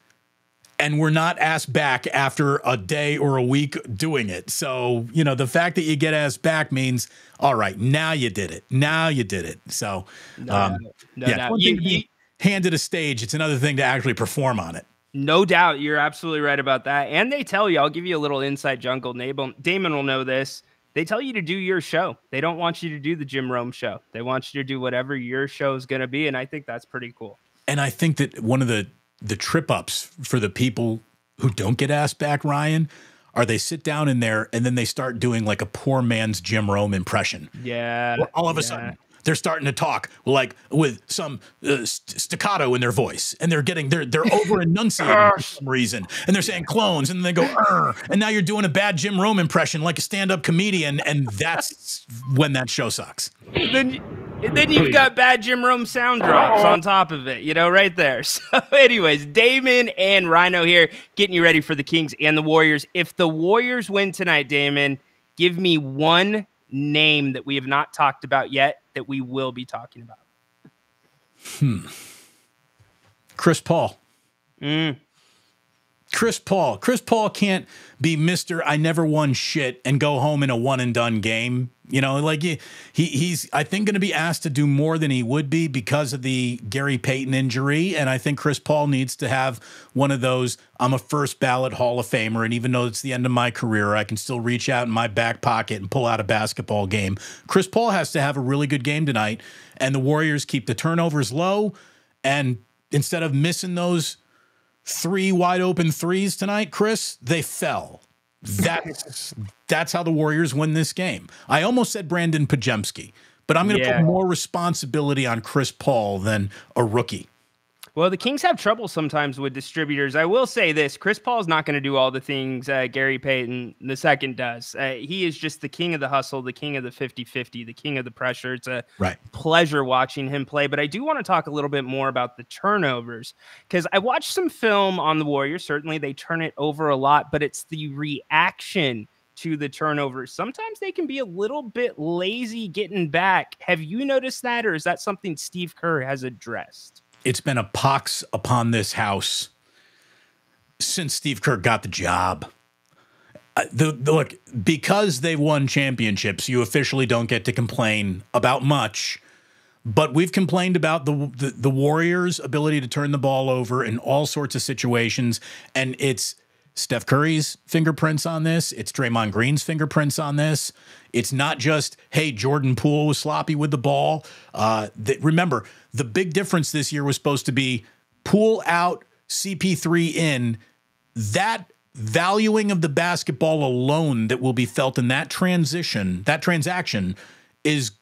and we're not asked back after a day or a week doing it. So, you know, the fact that you get asked back means, all right, now you did it. Now you did it. So, no, um, no, yeah, no. You, you, handed a stage. It's another thing to actually perform on it. No doubt. You're absolutely right about that. And they tell you, I'll give you a little inside jungle. Damon will know this. They tell you to do your show. They don't want you to do the Jim Rome show. They want you to do whatever your show is going to be. And I think that's pretty cool. And I think that one of the the trip ups for the people who don't get asked back, Ryan, are they sit down in there and then they start doing like a poor man's Jim Rome impression. Yeah. All of a yeah. sudden, they're starting to talk like with some uh, st- staccato in their voice, and they're getting they're they're over enunciating for some reason, and they're saying clones, and they go, and now you're doing a bad Jim Rome impression like a stand up comedian, and that's when that show sucks. Then then you've got bad Jim Rome sound drops on top of it, you know, right there. *laughs* So, anyways, Damon and Ryno here getting you ready for the Kings and the Warriors. If the Warriors win tonight, Damon, give me one name that we have not talked about yet that we will be talking about. Hmm. Chris Paul. Mm. Chris Paul. Chris Paul can't be Mr. I never won shit and go home in a one and done game. You know, like he, he he's I think going to be asked to do more than he would be because of the Gary Payton injury and I think Chris Paul needs to have one of those I'm a first ballot Hall of Famer and even though it's the end of my career I can still reach out in my back pocket and pull out a basketball game. Chris Paul has to have a really good game tonight and the Warriors keep the turnovers low and instead of missing those three wide open threes tonight, Chris, they fell. That's that's how the Warriors win this game. I almost said Brandin Podziemski, but I'm going to yeah. put more responsibility on Chris Paul than a rookie. Well, the Kings have trouble sometimes with distributors. I will say this: Chris Paul is not going to do all the things uh, Gary Payton the second does. Uh, he is just the king of the hustle, the king of the 50-50, the king of the pressure. It's a right. pleasure watching him play. But I do want to talk a little bit more about the turnovers because I watched some film on the Warriors. Certainly, they turn it over a lot, but it's the reaction to the turnovers. Sometimes they can be a little bit lazy getting back. Have you noticed that, or is that something Steve Kerr has addressed? It's been a pox upon this house since Steve Kerr got the job. the, the, look because they've won championships, you officially don't get to complain about much. But we've complained about the, the the Warriors' ability to turn the ball over in all sorts of situations, and it's Steph Curry's fingerprints on this. It's Draymond Green's fingerprints on this. It's not just, hey, Jordan Poole was sloppy with the ball. Uh, remember, the big difference this year was supposed to be Poole out, CP3 in. That valuing of the basketball alone that will be felt in that transition, that transaction, is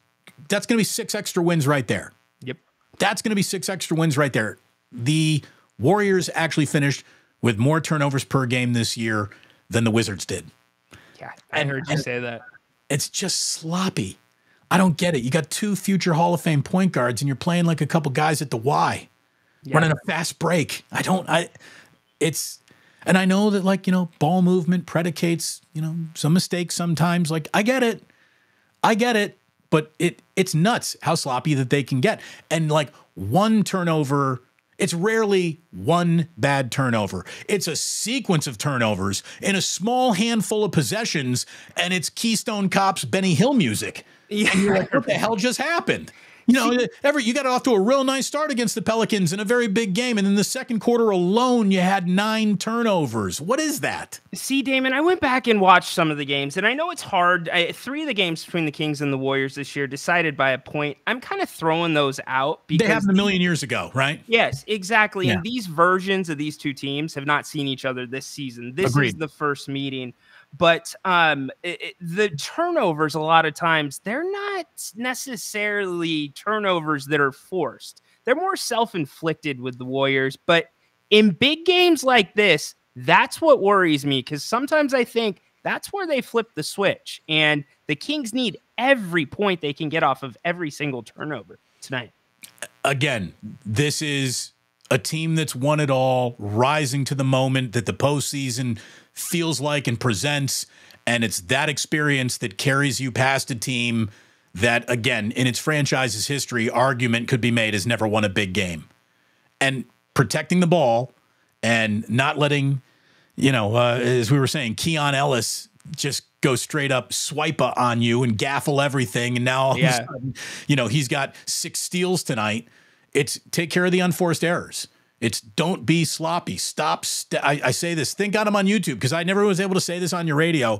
that's going to be six extra wins right there. Yep. That's going to be six extra wins right there. The Warriors actually finished with more turnovers per game this year than the Wizards did. Yeah, I and, heard you say that. It's just sloppy. I don't get it. You got two future Hall of Fame point guards, and you're playing like a couple guys at the Y, yeah. running a fast break. I don't. I. It's, and I know that like you know ball movement predicates you know some mistakes sometimes. Like I get it, I get it, but it it's nuts how sloppy that they can get, and like one turnover it's rarely one bad turnover. It's a sequence of turnovers in a small handful of possessions, and it's Keystone Cops Benny Hill music. Yeah. And you're like, what the *laughs* hell just happened? You know, ever you got off to a real nice start against the Pelicans in a very big game, and in the second quarter alone, you had nine turnovers. What is that? See, Damon, I went back and watched some of the games, and I know it's hard. I, three of the games between the Kings and the Warriors this year decided by a point. I'm kind of throwing those out because they happened a million years ago, right? Yes, exactly. Yeah. And these versions of these two teams have not seen each other this season. This Agreed. is the first meeting but um, it, it, the turnovers a lot of times they're not necessarily turnovers that are forced. They're more self-inflicted with the Warriors, but in big games like this, that's what worries me because sometimes I think that's where they flip the switch, and the Kings need every point they can get off of every single turnover tonight. Again, this is a team that's won it all, rising to the moment that the postseason feels like and presents. And it's that experience that carries you past a team that, again, in its franchise's history, argument could be made has never won a big game. And protecting the ball and not letting, you know, uh, as we were saying, Keon Ellis just go straight up swipe on you and gaffle everything. And now, yeah. sudden, you know, he's got six steals tonight. It's take care of the unforced errors. It's don't be sloppy. Stop. St- I, I, say this. Thank God I'm on YouTube because I never was able to say this on your radio.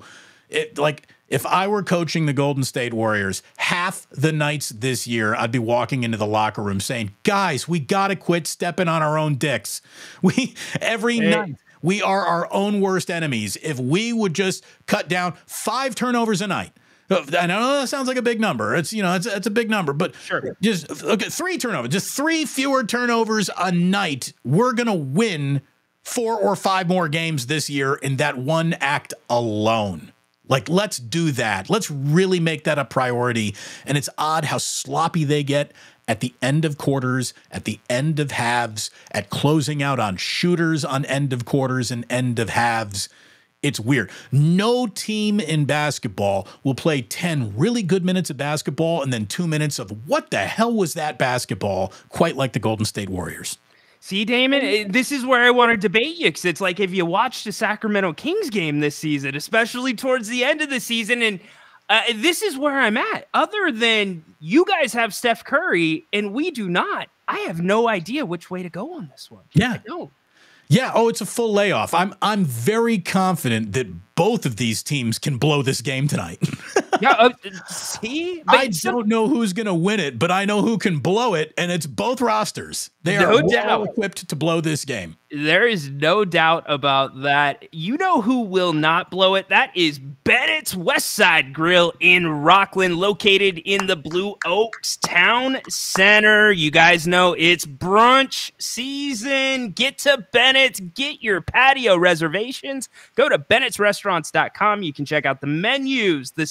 It like if I were coaching the Golden State Warriors, half the nights this year, I'd be walking into the locker room saying, "Guys, we gotta quit stepping on our own dicks. *laughs* We every hey. night." We are our own worst enemies. If we would just cut down five turnovers a night, I know that sounds like a big number. It's you know it's it's a big number, but sure. Just look at three turnovers, just three fewer turnovers a night. We're gonna win four or five more games this year in that one act alone. Like, let's do that. Let's really make that a priority. And it's odd how sloppy they get at the end of quarters, at the end of halves, at closing out on shooters on end of quarters and end of halves. It's weird. No team in basketball will play 10 really good minutes of basketball and then two minutes of what the hell was that basketball, quite like the Golden State Warriors. See, Damon, eh, this is where I want to debate you because it's like if you watched the Sacramento Kings game this season, especially towards the end of the season, and uh, this is where I'm at. Other than you guys have Steph Curry and we do not, I have no idea which way to go on this one. Yeah. I don't. Yeah, oh, it's a full layoff. I'm I'm very confident that both of these teams can blow this game tonight. *laughs* yeah, uh, see, I don't know who's going to win it, but I know who can blow it, and it's both rosters. They no are well equipped to blow this game. There is no doubt about that. You know who will not blow it? That is Bennett's West Side Grill in Rocklin, located in the Blue Oaks Town Center. You guys know it's brunch season. Get to Bennett's, get your patio reservations. Go to Bennett's Restaurants.com. You can check out the menus, the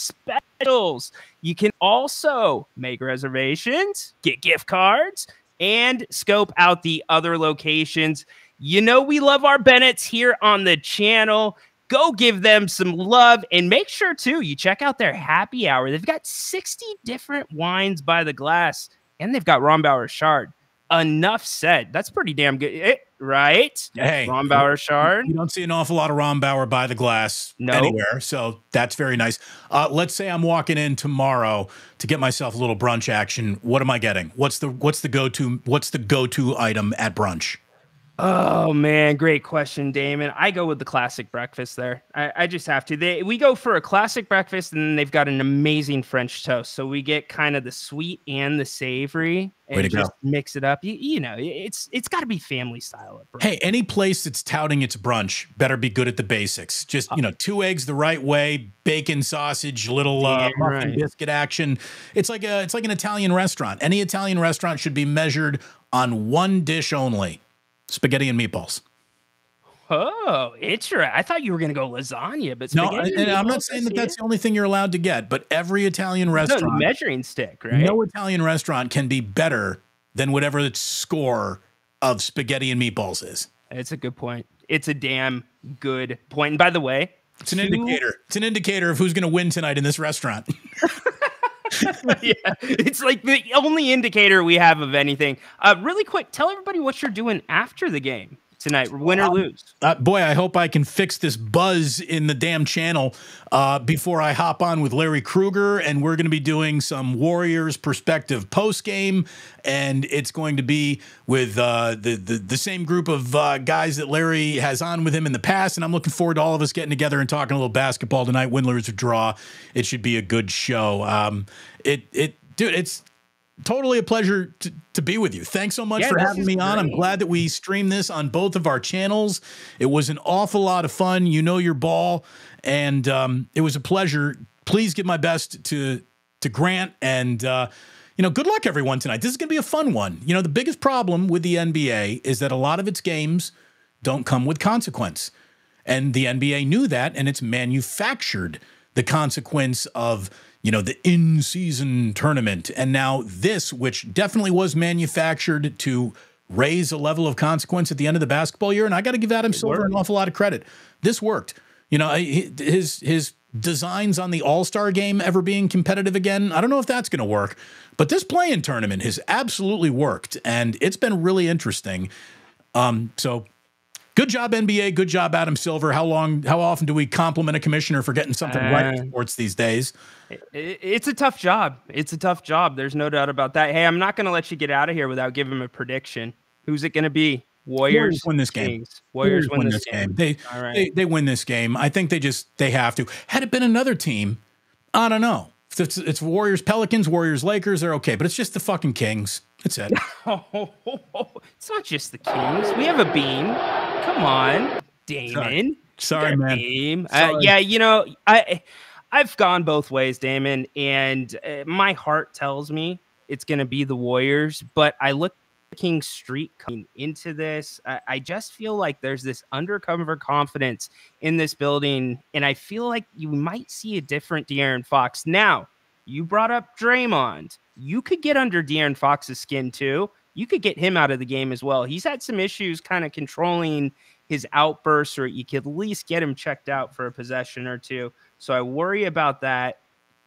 specials. You can also make reservations, get gift cards, and scope out the other locations. You know, we love our Bennett's here on the channel. Go give them some love and make sure, too, you check out their happy hour. They've got 60 different wines by the glass and they've got Rombauer Chard. Enough said. That's pretty damn good, it, right? Hey, Rombauer Chard. You don't see an awful lot of Rombauer by the glass anywhere, so that's very nice. Uh, let's say I'm walking in tomorrow to get myself a little brunch action. What am I getting? What's the what's the go to what's the go to item at brunch? Oh man, great question, Damon. I go with the classic breakfast there. I, I, just have to. They we go for a classic breakfast, and then they've got an amazing French toast. So we get kind of the sweet and the savory, and just go. mix it up. You, you know, it's it's got to be family style. Hey, any place that's touting its brunch better be good at the basics. Just you know, two eggs the right way, bacon, sausage, little uh, muffin right. biscuit action. It's like a it's like an Italian restaurant. Any Italian restaurant should be measured on one dish only spaghetti and meatballs. Oh, interesting. I thought you were going to go lasagna, but no, and I'm not saying that that's the only thing you're allowed to get, but every Italian restaurant, no, measuring stick, right? No Italian restaurant can be better than whatever its score of spaghetti and meatballs is. It's a good point. It's a damn good point. And by the way, it's an two... indicator. It's an indicator of who's going to win tonight in this restaurant. *laughs* *laughs* yeah, it's like the only indicator we have of anything. Uh, really quick, tell everybody what you're doing after the game tonight, win or lose. Uh, boy, I hope I can fix this buzz in the damn channel uh, before I hop on with Larry Krueger, and we're going to be doing some Warriors perspective post game, and it's going to be with uh, the, the, the same group of uh, guys that Larry has on with him in the past, and I'm looking forward to all of us getting together and talking a little basketball tonight. Win, lose, or draw. It should be a good show. Um, it it dude, it's totally a pleasure to, to be with you. Thanks so much yeah, for having me great. on. I'm glad that we streamed this on both of our channels. It was an awful lot of fun. You know your ball, and um, it was a pleasure. Please give my best to to Grant and. Uh, you know, good luck everyone tonight. This is going to be a fun one. You know, the biggest problem with the NBA is that a lot of its games don't come with consequence. And the NBA knew that and it's manufactured the consequence of you know, the in season tournament. And now this, which definitely was manufactured to raise a level of consequence at the end of the basketball year. And I got to give Adam it Silver worked. an awful lot of credit. This worked. You know, his, his, designs on the All Star game ever being competitive again. I don't know if that's going to work, but this play-in tournament has absolutely worked, and it's been really interesting. Um, so Good job, NBA. Good job, Adam Silver. How long? How often do we compliment a commissioner for getting something uh, right in sports these days? It's a tough job. It's a tough job. There's no doubt about that. Hey, I'm not going to let you get out of here without giving a prediction. Who's it going to be? Warriors, Warriors win this game. Warriors, Warriors win, win, this game. game. They, right. they they win this game. I think they just they have to. Had it been another team, I don't know. It's, it's Warriors, Pelicans, Warriors, Lakers. They're okay, but it's just the fucking Kings. That's it. *laughs* it's not just the Kings. We have a beam. Come on, Damon. Sorry, Sorry man. Uh, Sorry. Uh, yeah, you know, I I've gone both ways, Damon, and uh, my heart tells me it's going to be the Warriors, but I look King Street coming into this. I, I, just feel like there's this undercover confidence in this building, and I feel like you might see a different De'Aaron Fox. Now, you brought up Draymond. You could get under De'Aaron Fox's skin too. You could get him out of the game as well. He's had some issues kind of controlling his outbursts, or you could at least get him checked out for a possession or two. So I worry about that.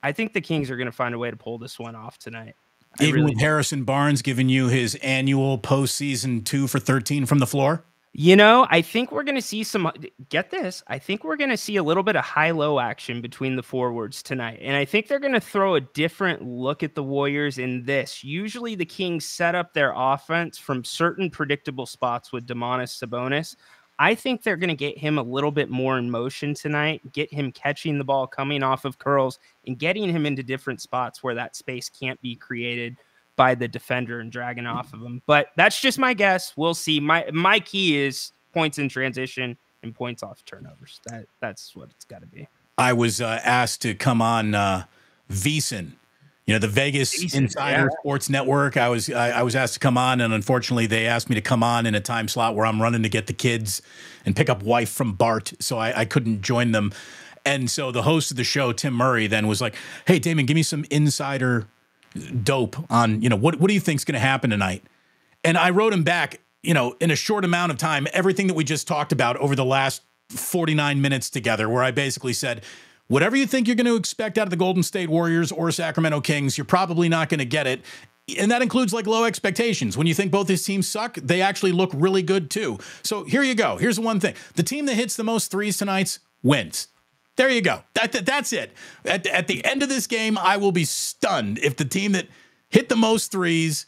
I think the Kings are going to find a way to pull this one off tonight. Even really with Harrison Barnes giving you his annual postseason two for 13 from the floor? You know, I think we're going to see some. Uh, get this. I think we're going to see a little bit of high low action between the forwards tonight. And I think they're going to throw a different look at the Warriors in this. Usually the Kings set up their offense from certain predictable spots with Domantas Sabonis. I think they're going to get him a little bit more in motion tonight, get him catching the ball coming off of curls and getting him into different spots where that space can't be created by the defender and dragging off of him. But that's just my guess. We'll see. My my key is points in transition and points off turnovers. That that's what it's got to be. I was uh, asked to come on uh, VSiN you know the Vegas Insider yeah. Sports Network. I was I, I, was asked to come on, and unfortunately, they asked me to come on in a time slot where I'm running to get the kids and pick up wife from Bart, so I, I couldn't join them. And so the host of the show, Tim Murray, then was like, "Hey, Damon, give me some insider dope on you know what what do you think's going to happen tonight?" And I wrote him back, you know, in a short amount of time, everything that we just talked about over the last 49 minutes together, where I basically said whatever you think you're going to expect out of the Golden State Warriors or Sacramento Kings, you're probably not going to get it. and that includes like low expectations. When you think both these teams suck, they actually look really good too. So here you go. Here's the one thing: the team that hits the most threes tonight wins. There you go. That, that that's it. At, at the end of this game, I will be stunned if the team that hit the most threes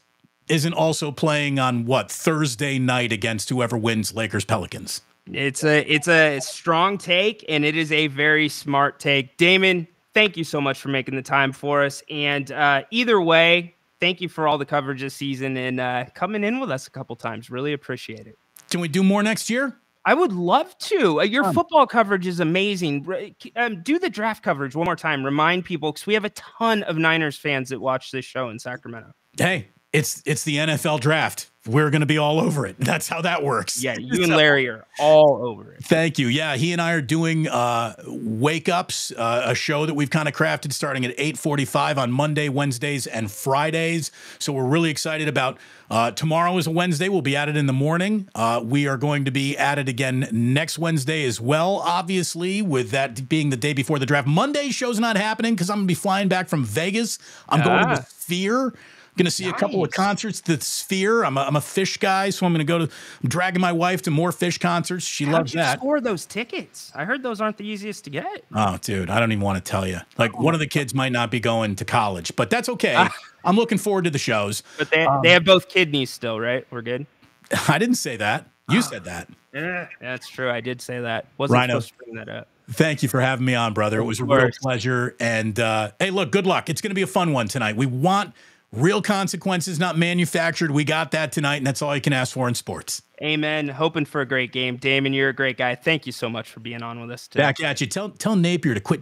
isn't also playing on what Thursday night against whoever wins Lakers Pelicans. It's a it's a strong take and it is a very smart take. Damon, thank you so much for making the time for us. And uh, either way, thank you for all the coverage this season and uh, coming in with us a couple times. Really appreciate it. Can we do more next year? I would love to. Uh, your um, football coverage is amazing. Um, do the draft coverage one more time. Remind people because we have a ton of Niners fans that watch this show in Sacramento. Hey, it's it's the NFL draft. We're going to be all over it. *laughs* That's how that works. Yeah, *laughs* you and Larry are all over it. Thank you. Yeah, he and I are doing uh, wake ups, uh, a show that we've kind of crafted starting at 8:45 on Monday, Wednesdays, and Fridays. So we're really excited about uh, tomorrow is a Wednesday. We'll be at it in the morning. Uh, we are going to be at it again next Wednesday as well. Obviously, with that being the day before the draft. Monday show's not happening because I'm going to be flying back from Vegas. I'm going to the ah. Sphere Going to see nice. a couple of concerts. The Sphere. I'm a, I'm a Phish guy, so I'm going to go to. I'm dragging my wife to more Phish concerts. She How'd loves you that. Score those tickets. I heard those aren't the easiest to get. Oh, dude, I don't even want to tell you. Like oh. one of the kids might not be going to college, but that's okay. Ah. I'm looking forward to the shows. But they um, they have both kidneys still, right? We're good. *laughs* I didn't say that. You said that. Yeah, that's true. I did say that. Wasn't Ryno, supposed to bring that up. Thank you for having me on, brother. It was a real pleasure. And uh, hey, look, good luck. It's going to be a fun one tonight. We want real consequences, not manufactured. We got that tonight, and that's all you can ask for in sports. Amen. Hoping for a great game. Damon, you're a great guy. Thank you so much for being on with us today. Back at you. Tell tell Napear to quit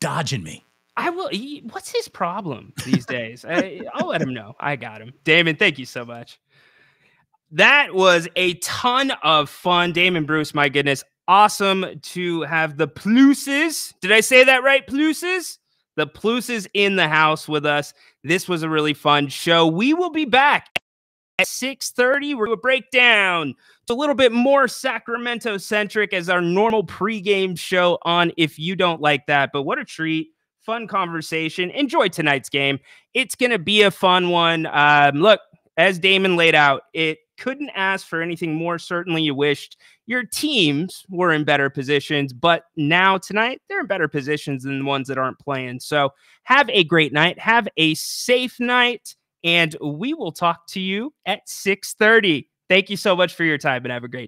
dodging me. I will. He, what's his problem these days? *laughs* I, I'll let him know. I got him. Damon, thank you so much. That was a ton of fun. Damon Bruce, my goodness. Awesome to have the Pluses. Did I say that right? Pluses? The Pluses in the house with us. This was a really fun show. We will be back at 6:30. We're going to break down. It's a little bit more Sacramento centric as our normal pregame show on If You Don't Like That. But what a treat. Fun conversation. Enjoy tonight's game. It's going to be a fun one. Um, look, as Damon laid out, it couldn't ask for anything more. Certainly, you wished your teams were in better positions, but now tonight they're in better positions than the ones that aren't playing. So, have a great night. Have a safe night, and we will talk to you at 6:30. Thank you so much for your time and have a great